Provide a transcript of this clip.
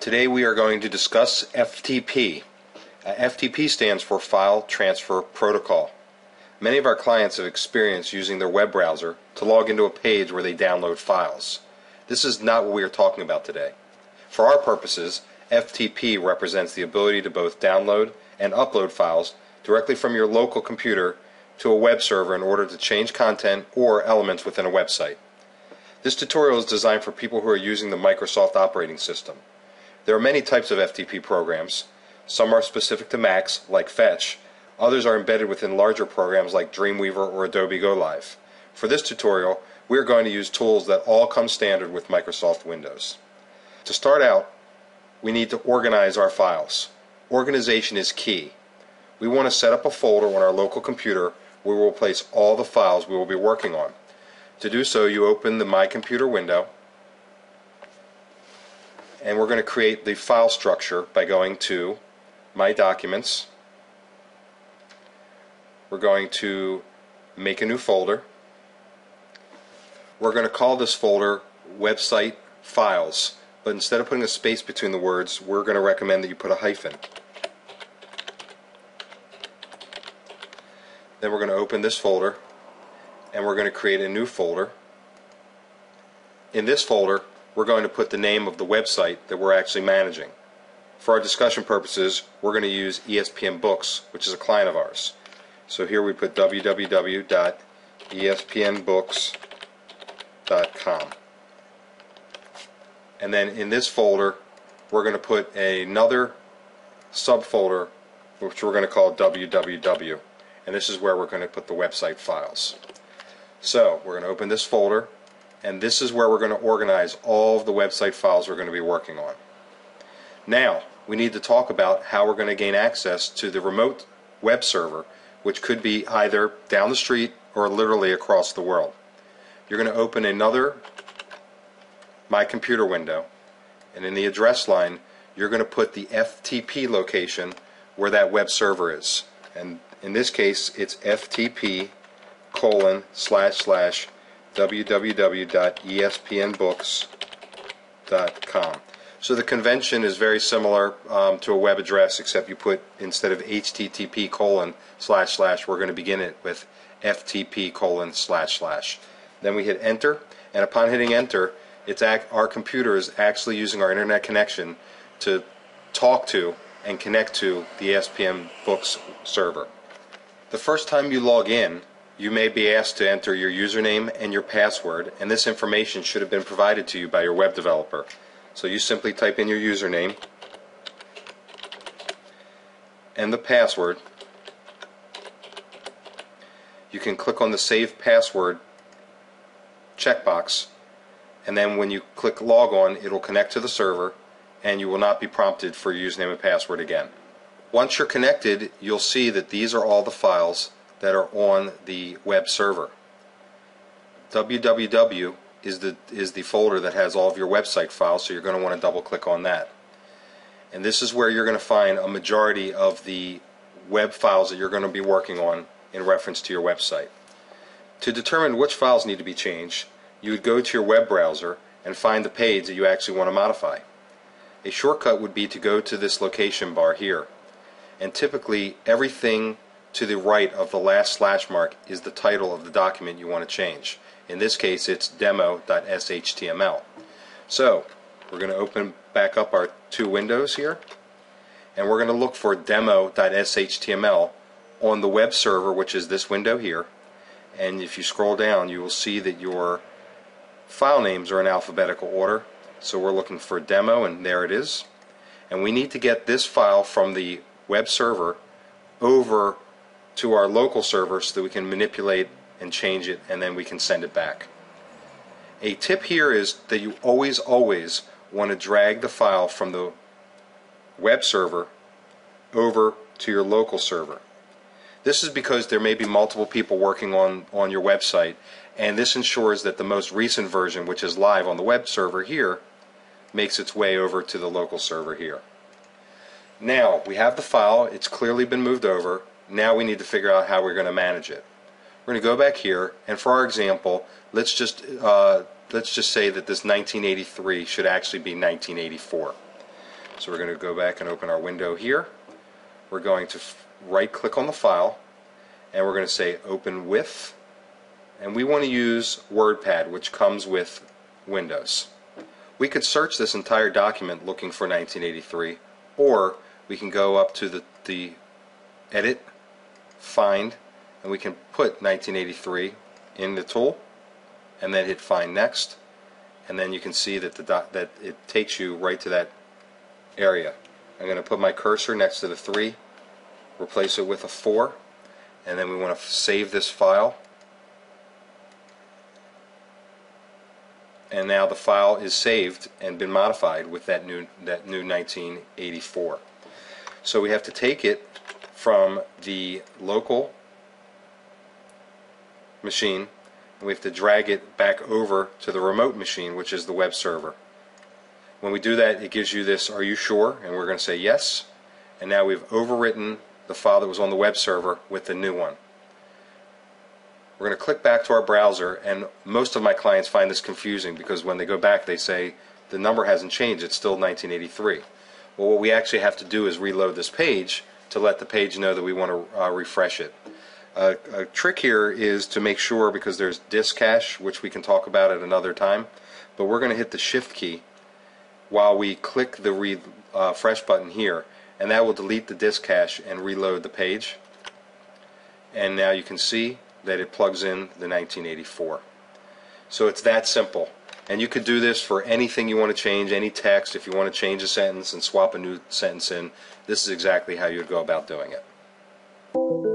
Today we are going to discuss FTP. Uh, FTP stands for File Transfer Protocol. Many of our clients have experience using their web browser to log into a page where they download files. This is not what we are talking about today. For our purposes, FTP represents the ability to both download and upload files directly from your local computer to a web server in order to change content or elements within a website. This tutorial is designed for people who are using the Microsoft operating system. There are many types of FTP programs. Some are specific to Macs, like Fetch. Others are embedded within larger programs like Dreamweaver or Adobe GoLive. For this tutorial, we are going to use tools that all come standard with Microsoft Windows. To start out, we need to organize our files. Organization is key. We want to set up a folder on our local computer where we will place all the files we will be working on. To do so, you open the My Computer window and we're going to create the file structure by going to My Documents. We're going to make a new folder. We're going to call this folder Website Files, but instead of putting a space between the words, we're going to recommend that you put a hyphen. Then we're going to open this folder and we're going to create a new folder. In this folder, we're going to put the name of the website that we're actually managing. For our discussion purposes, we're going to use ESPN Books, which is a client of ours. So here we put www.espnbooks.com. And then in this folder, we're going to put another subfolder, which we're going to call www. And this is where we're going to put the website files. So we're going to open this folder and this is where we're going to organize all of the website files we're going to be working on. Now, we need to talk about how we're going to gain access to the remote web server, which could be either down the street or literally across the world. You're going to open another My Computer window, and in the address line, you're going to put the FTP location where that web server is. And in this case, it's FTP colon slash slash www.espnbooks.com. So the convention is very similar um, to a web address, except you put instead of HTTP colon slash slash, we're going to begin it with FTP colon slash slash. Then we hit enter, and upon hitting enter, it's our computer is actually using our internet connection to talk to and connect to the ESPN Books server. The first time you log in, you may be asked to enter your username and your password, and this information should have been provided to you by your web developer. So you simply type in your username and the password. You can click on the Save Password checkbox, and then when you click Log On, it will connect to the server, and you will not be prompted for username and password again. Once you're connected, you'll see that these are all the files that are on the web server. www is the is the folder that has all of your website files, so you're going to want to double click on that. And this is where you're going to find a majority of the web files that you're going to be working on in reference to your website. To determine which files need to be changed, you would go to your web browser and find the page that you actually want to modify. A shortcut would be to go to this location bar here. And typically everything to the right of the last slash mark is the title of the document you want to change. In this case, it's demo.shtml. So, we're going to open back up our two windows here, and we're going to look for demo.shtml on the web server, which is this window here. And if you scroll down, you will see that your file names are in alphabetical order. So we're looking for demo, and there it is. And we need to get this file from the web server over to our local server so that we can manipulate and change it and then we can send it back. A tip here is that you always, always want to drag the file from the web server over to your local server. This is because there may be multiple people working on, on your website and this ensures that the most recent version, which is live on the web server here, makes its way over to the local server here. Now, we have the file, it's clearly been moved over, now we need to figure out how we're going to manage it. We're going to go back here, and for our example, let's just uh, let's just say that this 1983 should actually be 1984. So we're going to go back and open our window here. We're going to right-click on the file, and we're going to say Open With, and we want to use WordPad, which comes with Windows. We could search this entire document looking for 1983, or we can go up to the, the Edit, Find, and we can put 1983 in the tool, and then hit Find Next, and then you can see that the dot, that it takes you right to that area. I'm going to put my cursor next to the 3, replace it with a 4, and then we want to save this file. And now the file is saved and been modified with that new that new 1984. So we have to take it from the local machine and we have to drag it back over to the remote machine which is the web server. When we do that it gives you this are you sure and we're going to say yes and now we've overwritten the file that was on the web server with the new one. We're going to click back to our browser and most of my clients find this confusing because when they go back they say the number hasn't changed it's still 1983. Well what we actually have to do is reload this page to let the page know that we want to uh, refresh it. Uh, a trick here is to make sure because there's disk cache which we can talk about at another time but we're going to hit the shift key while we click the refresh uh, button here and that will delete the disk cache and reload the page. And now you can see that it plugs in the 1984 so it's that simple. And you could do this for anything you want to change any text. If you want to change a sentence and swap a new sentence in this is exactly how you'd go about doing it